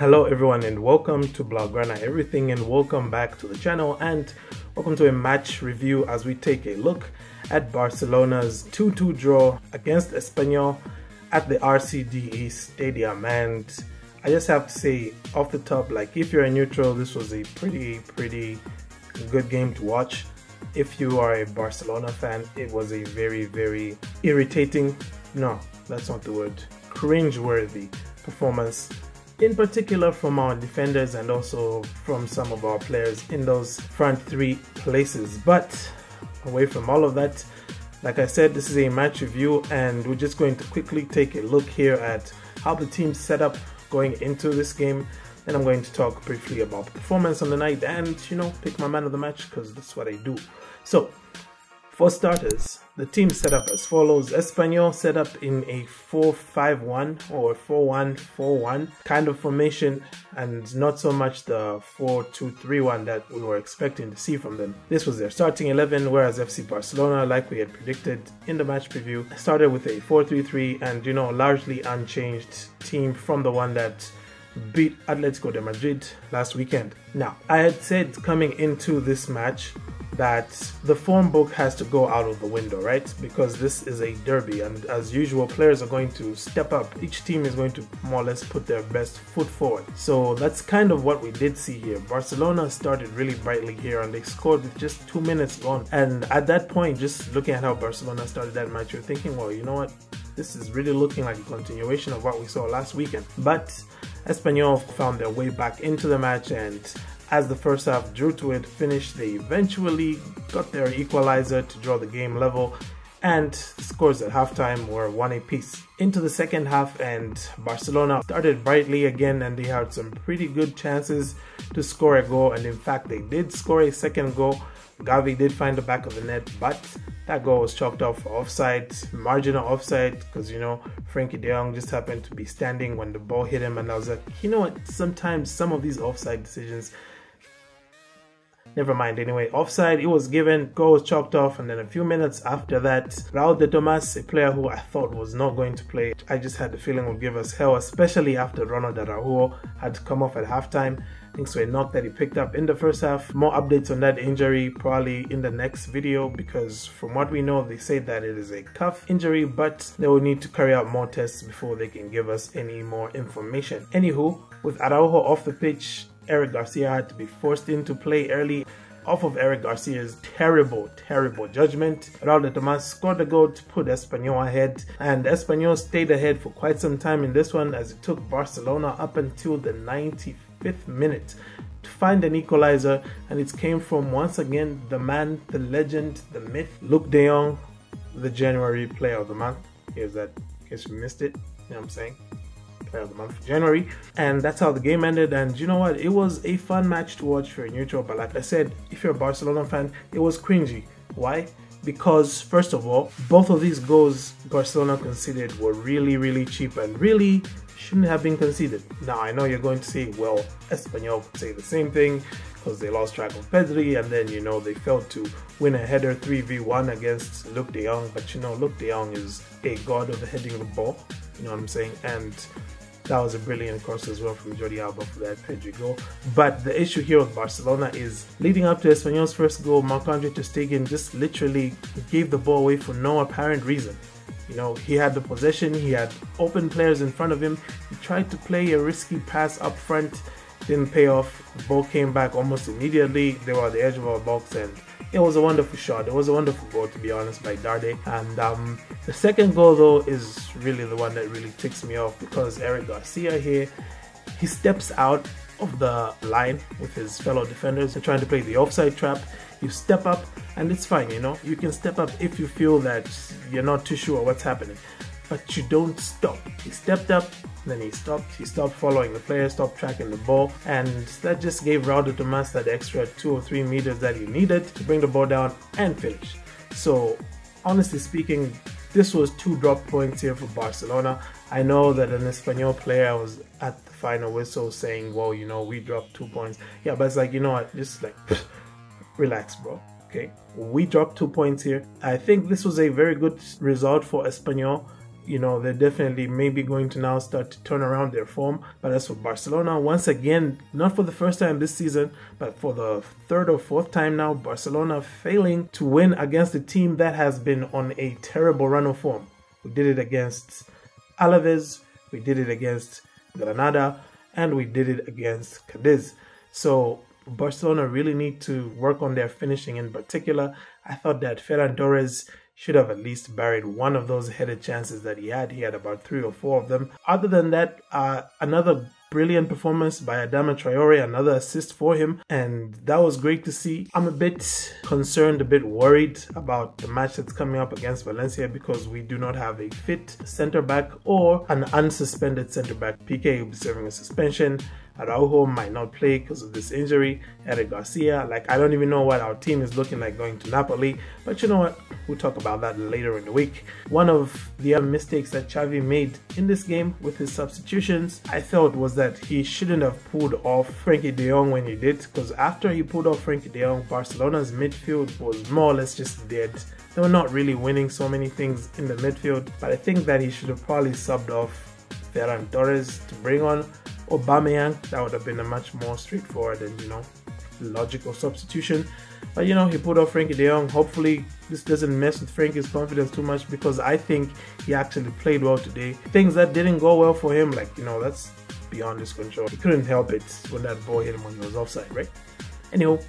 Hello everyone and welcome to Blaugrana Everything and welcome back to the channel and welcome to a match review as we take a look at Barcelona's 2-2 draw against Espanyol at the RCDE Stadium. And I just have to say off the top like if you're a neutral this was a pretty pretty good game to watch. If you are a Barcelona fan it was a very very irritating no that's not the word cringe worthy performance in particular from our defenders and also from some of our players in those front three places. But away from all of that, like I said, this is a match review and we're just going to quickly take a look here at how the team set up going into this game. Then I'm going to talk briefly about the performance on the night and, you know, pick my man of the match because that's what I do. So, for starters, the team set up as follows. Espanyol set up in a 4-5-1 or 4-1-4-1 kind of formation and not so much the 4-2-3-1 that we were expecting to see from them. This was their starting 11 whereas FC Barcelona, like we had predicted in the match preview, started with a 4-3-3 and you know largely unchanged team from the one that beat Atletico de Madrid last weekend. Now, I had said coming into this match that the form book has to go out of the window, right? Because this is a derby, and as usual, players are going to step up. Each team is going to more or less put their best foot forward. So that's kind of what we did see here. Barcelona started really brightly here, and they scored with just two minutes gone. And at that point, just looking at how Barcelona started that match, you're thinking, well, you know what? This is really looking like a continuation of what we saw last weekend. But Espanyol found their way back into the match and as the first half drew to it finished, they eventually got their equalizer to draw the game level and scores at halftime were one apiece. Into the second half and Barcelona started brightly again and they had some pretty good chances to score a goal and in fact they did score a second goal. Gavi did find the back of the net but that goal was chalked off offside, marginal offside because you know Frenkie de Jong just happened to be standing when the ball hit him and I was like, you know what, sometimes some of these offside decisions Never mind, anyway, offside, it was given, goal was chalked off, and then a few minutes after that, Raul de Tomas, a player who I thought was not going to play, I just had the feeling would give us hell, especially after Ronald Araujo had come off at halftime. To a knock that he picked up in the first half. More updates on that injury probably in the next video because from what we know, they say that it is a cuff injury, but they will need to carry out more tests before they can give us any more information. Anywho, with Araujo off the pitch, Eric Garcia had to be forced into play early off of Eric Garcia's terrible, terrible judgment. Raul de Tomas scored the goal to put Espanyol ahead, and Espanyol stayed ahead for quite some time in this one as it took Barcelona up until the 95th minute to find an equalizer, and it came from once again the man, the legend, the myth, Luuk de Jong, the January player of the month. Here's that, in case you missed it, you know what I'm saying? Of the month for January. And that's how the game ended. And you know what? It was a fun match to watch for a neutral. But like I said, if you're a Barcelona fan, it was cringy. Why? Because first of all, both of these goals Barcelona conceded were really, really cheap and really shouldn't have been conceded. Now I know you're going to say, well, Espanyol say the same thing because they lost track of Pedri and then you know they failed to win a header 3v1 against Luuk de Jong. But you know, Luuk de Jong is a god of heading the ball. You know what I'm saying? And that was a brilliant cross as well from Jordi Alba for that Pedri goal. But the issue here with Barcelona is leading up to Espanyol's first goal, Marc-Andre ter Stegen just literally gave the ball away for no apparent reason. You know, he had the possession, he had open players in front of him. He tried to play a risky pass up front, didn't pay off. The ball came back almost immediately. They were at the edge of our box and it was a wonderful shot. It was a wonderful goal, to be honest, by Darder. And um, the second goal, though, is really the one that really ticks me off because Eric Garcia here, he steps out of the line with his fellow defenders and trying to play the offside trap. You step up, and it's fine, you know. You can step up if you feel that you're not too sure what's happening but you don't stop. He stepped up, then he stopped. He stopped following the player, stopped tracking the ball, and that just gave Raul de Tomas that extra two or three meters that he needed to bring the ball down and finish. So, honestly speaking, this was two drop points here for Barcelona. I know that an Espanyol player was at the final whistle saying, well, you know, we dropped two points. Yeah, but it's like, you know what, just like, relax, bro. Okay, we dropped two points here. I think this was a very good result for Espanyol you know, they're definitely maybe going to now start to turn around their form. But as for Barcelona, once again, not for the first time this season, but for the third or fourth time now, Barcelona failing to win against a team that has been on a terrible run of form. We did it against Alaves, we did it against Granada, and we did it against Cadiz. So Barcelona really need to work on their finishing in particular. I thought that Ferran Torres should have at least buried one of those headed chances that he had. He had about three or four of them. Other than that, uh, another brilliant performance by Adama Traore, another assist for him, and that was great to see. I'm a bit concerned, a bit worried about the match that's coming up against Valencia because we do not have a fit center back or an unsuspended center back. Piqué will be serving a suspension. Araujo might not play because of this injury. Eric Garcia, like I don't even know what our team is looking like going to Napoli, but you know what? We'll talk about that later in the week. One of the other mistakes that Xavi made in this game with his substitutions, I felt was that he shouldn't have pulled off Frenkie de Jong when he did, because after he pulled off Frenkie de Jong, Barcelona's midfield was more or less just dead. They were not really winning so many things in the midfield, but I think that he should have probably subbed off Ferran Torres to bring on Aubameyang, that would have been a much more straightforward and, you know, logical substitution. But, you know, he put off Frenkie de Jong. Hopefully, this doesn't mess with Frenkie's confidence too much because I think he actually played well today. Things that didn't go well for him, like, you know, that's beyond his control. He couldn't help it when that ball hit him when he was offside, right? Anyway,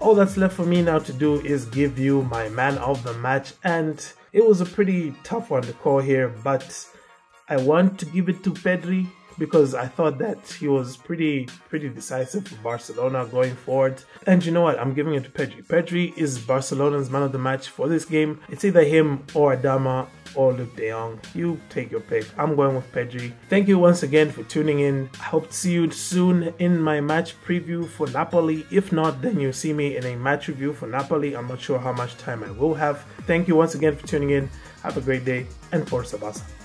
all that's left for me now to do is give you my man of the match. And it was a pretty tough one to call here, but I want to give it to Pedri because I thought that he was pretty pretty decisive for Barcelona going forward. And you know what? I'm giving it to Pedri. Pedri is Barcelona's man of the match for this game. It's either him or Adama or Luuk de Jong. You take your pick. I'm going with Pedri. Thank you once again for tuning in. I hope to see you soon in my match preview for Napoli. If not, then you'll see me in a match review for Napoli. I'm not sure how much time I will have. Thank you once again for tuning in. Have a great day and Forza Barça.